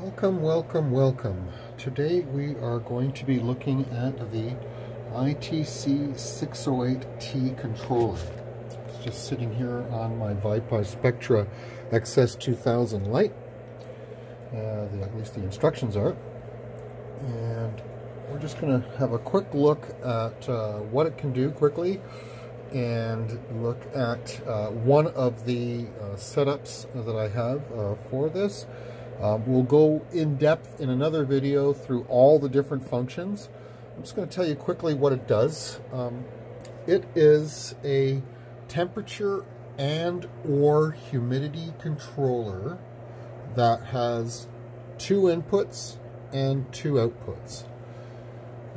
Welcome, welcome, welcome. Today we are going to be looking at the ITC 608T controller. It's just sitting here on my ViparSpectra XS2000 light. Uh, the, at least the instructions are. And we're just going to have a quick look at uh, what it can do quickly and look at uh, one of the uh, setups that I have uh, for this. Um, we'll go in depth in another video through all the different functions. I'm just going to tell you quickly what it does. Um, it is a temperature and or humidity controller that has two inputs and two outputs.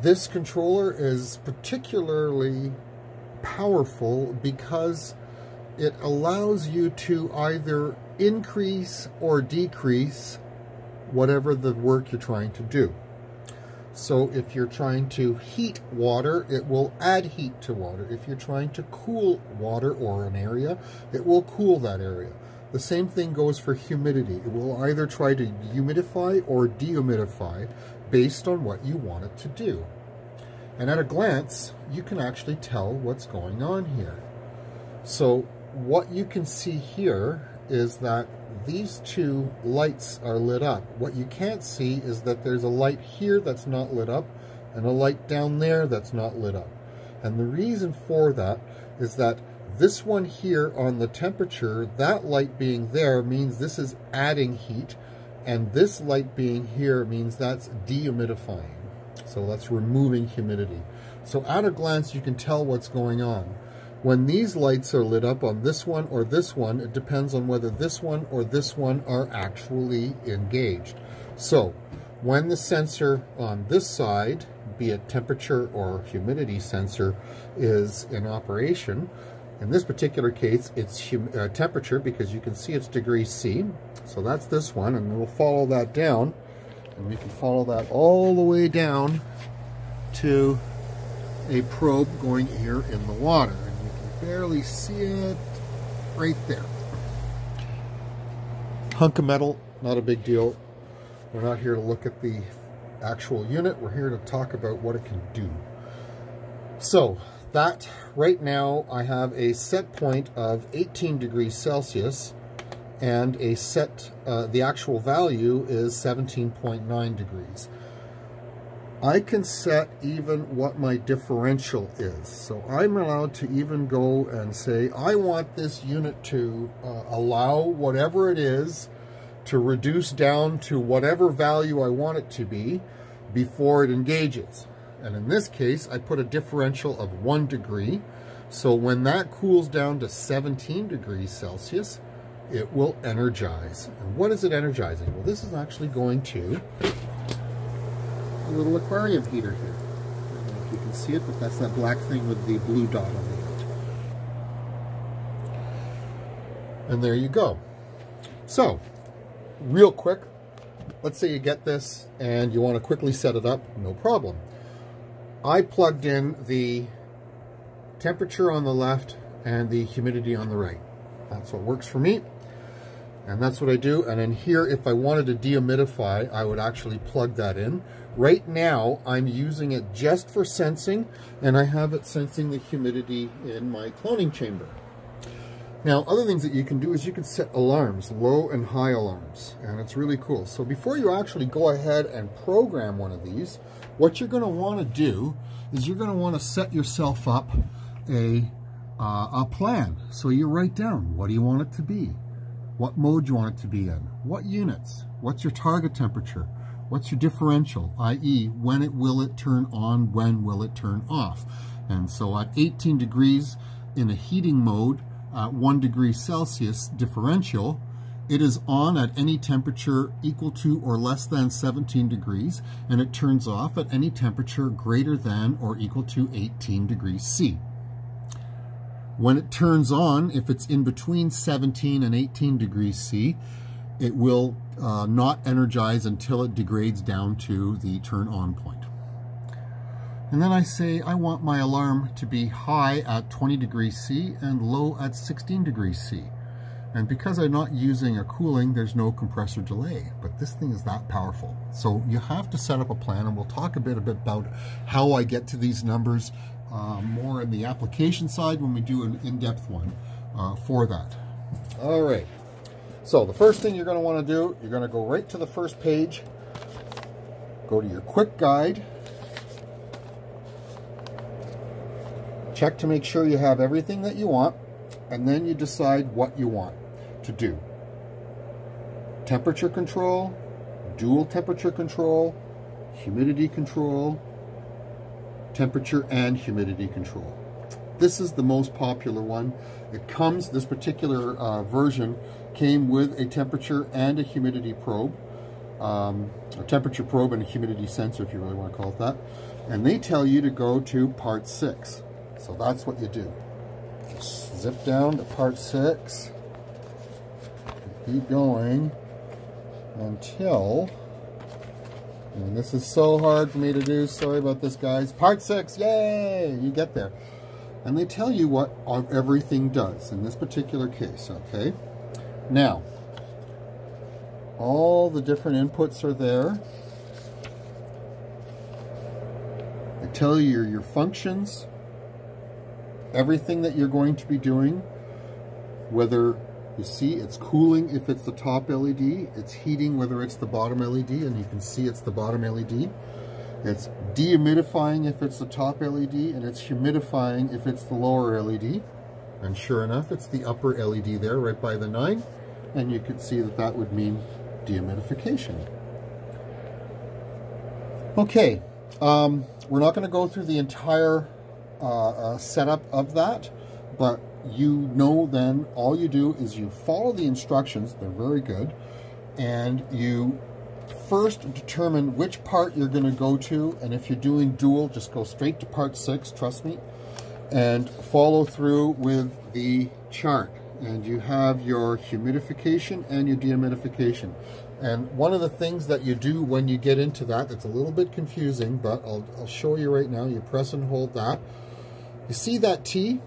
This controller is particularly powerful because it allows you to either increase or decrease whatever the work you're trying to do. So if you're trying to heat water, it will add heat to water. If you're trying to cool water or an area, it will cool that area. The same thing goes for humidity. It will either try to humidify or dehumidify based on what you want it to do. And at a glance, you can actually tell what's going on here. So what you can see here is that these two lights are lit up. What you can't see is that there's a light here that's not lit up and a light down there that's not lit up. And the reason for that is that this one here on the temperature, that light being there means this is adding heat and this light being here means that's dehumidifying. So that's removing humidity. So at a glance, you can tell what's going on. When these lights are lit up on this one or this one, it depends on whether this one or this one are actually engaged. So when the sensor on this side, be it temperature or humidity sensor, is in operation, in this particular case, it's uh, temperature because you can see it's degree C. So that's this one, and we'll follow that down. And we can follow that all the way down to a probe going here in the water barely see it right there. Hunk of metal, not a big deal. We're not here to look at the actual unit. We're here to talk about what it can do. So that right now I have a set point of 18 degrees Celsius and a set, uh, the actual value is 17.9 degrees. I can set even what my differential is. So I'm allowed to even go and say, I want this unit to uh, allow whatever it is to reduce down to whatever value I want it to be before it engages. And in this case, I put a differential of one degree. So when that cools down to 17 degrees Celsius, it will energize. And what is it energizing? Well, this is actually going to little aquarium heater here. I don't know if you can see it, but that's that black thing with the blue dot on it. And there you go. So, real quick, let's say you get this and you want to quickly set it up, no problem. I plugged in the temperature on the left and the humidity on the right. That's what works for me. And that's what I do. And in here, if I wanted to dehumidify, I would actually plug that in. Right now, I'm using it just for sensing, and I have it sensing the humidity in my cloning chamber. Now, other things that you can do is you can set alarms, low and high alarms, and it's really cool. So before you actually go ahead and program one of these, what you're going to want to do is you're going to want to set yourself up a, uh, a plan. So you write down, what do you want it to be? What mode you want it to be in? What units? What's your target temperature? What's your differential, i.e. when it will it turn on, when will it turn off? And so at 18 degrees in a heating mode, at 1 degree Celsius differential, it is on at any temperature equal to or less than 17 degrees, and it turns off at any temperature greater than or equal to 18 degrees C. When it turns on, if it's in between 17 and 18 degrees C, it will uh, not energize until it degrades down to the turn on point. And then I say I want my alarm to be high at 20 degrees C and low at 16 degrees C. And because I'm not using a cooling, there's no compressor delay. But this thing is that powerful. So you have to set up a plan, and we'll talk a bit, a bit about how I get to these numbers uh, more in the application side when we do an in-depth one uh, for that. All right. So the first thing you're going to want to do, you're going to go right to the first page, go to your quick guide, check to make sure you have everything that you want, and then you decide what you want to do. Temperature control, dual temperature control, humidity control, temperature and humidity control. This is the most popular one. It comes, this particular uh, version came with a temperature and a humidity probe, um, a temperature probe and a humidity sensor if you really want to call it that. And they tell you to go to part six. So that's what you do. Just zip down to part six keep going until, and this is so hard for me to do, sorry about this guys, part six, yay, you get there. And they tell you what everything does in this particular case, okay? Now, all the different inputs are there. They tell you your, your functions, everything that you're going to be doing, whether you see it's cooling if it's the top LED, it's heating whether it's the bottom LED, and you can see it's the bottom LED. It's dehumidifying if it's the top LED, and it's humidifying if it's the lower LED. And sure enough, it's the upper LED there, right by the 9. And you can see that that would mean dehumidification. Okay, um, we're not going to go through the entire uh, uh, setup of that, but you know then all you do is you follow the instructions, they're very good, and you first determine which part you're going to go to, and if you're doing dual, just go straight to part six, trust me, and follow through with the chart. And you have your humidification and your dehumidification. And one of the things that you do when you get into that, that's a little bit confusing, but I'll, I'll show you right now. You press and hold that. You see that T?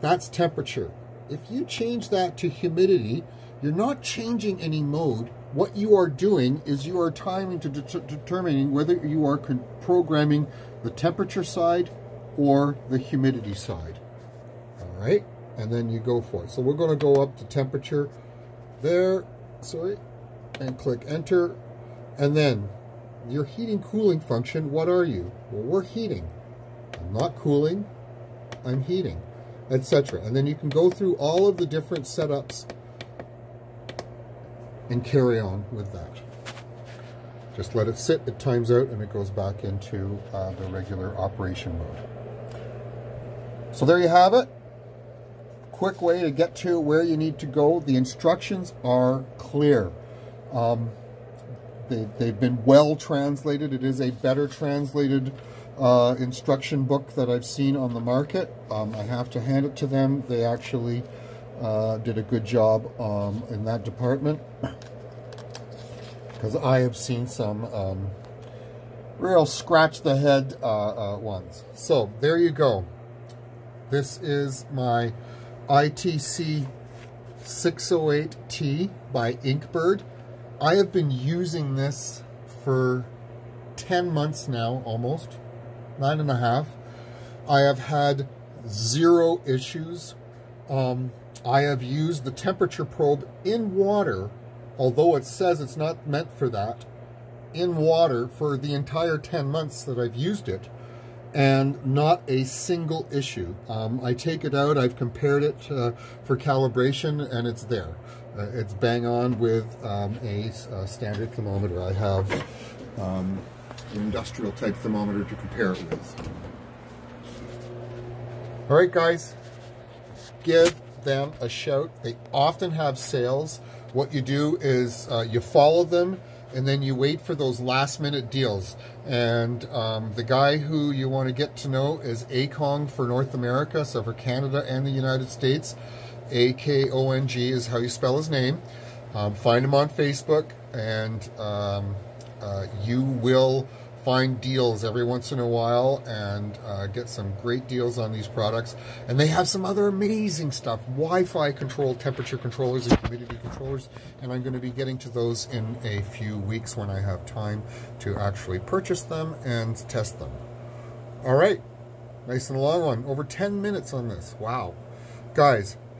That's temperature. If you change that to humidity, you're not changing any mode. What you are doing is you are timing to de determining whether you are programming the temperature side or the humidity side. All right, and then you go for it. So we're going to go up to temperature there, sorry, and click enter. And then your heating cooling function, what are you? Well, we're heating. I'm not cooling, I'm heating etc. And then you can go through all of the different setups and carry on with that. Just let it sit, it times out, and it goes back into uh, the regular operation mode. So there you have it. Quick way to get to where you need to go. The instructions are clear. Um, they, they've been well translated. It is a better translated uh, instruction book that I've seen on the market. Um, I have to hand it to them. They actually uh, did a good job um, in that department because I have seen some um, real scratch the head uh, uh ones. So there you go. This is my ITC 608T by Inkbird. I have been using this for 10 months now, almost nine and a half. I have had zero issues. Um, I have used the temperature probe in water, although it says it's not meant for that, in water for the entire 10 months that I've used it, and not a single issue. Um, I take it out, I've compared it uh, for calibration, and it's there. Uh, it's bang on with um, a, a, standard thermometer. I have um, industrial type thermometer to compare it with. All right, guys, give them a shout. They often have sales. What you do is uh, you follow them and then you wait for those last minute deals. And um, the guy who you want to get to know is Akong for North America, so for Canada and the United States. A-K-O-N-G is how you spell his name. Um, find him on Facebook and um, uh, you will find deals every once in a while and uh, get some great deals on these products. And they have some other amazing stuff, Wi-Fi controlled temperature controllers and humidity controllers. And I'm going to be getting to those in a few weeks when I have time to actually purchase them and test them. All right, nice and long one, over 10 minutes on this. Wow. Guys,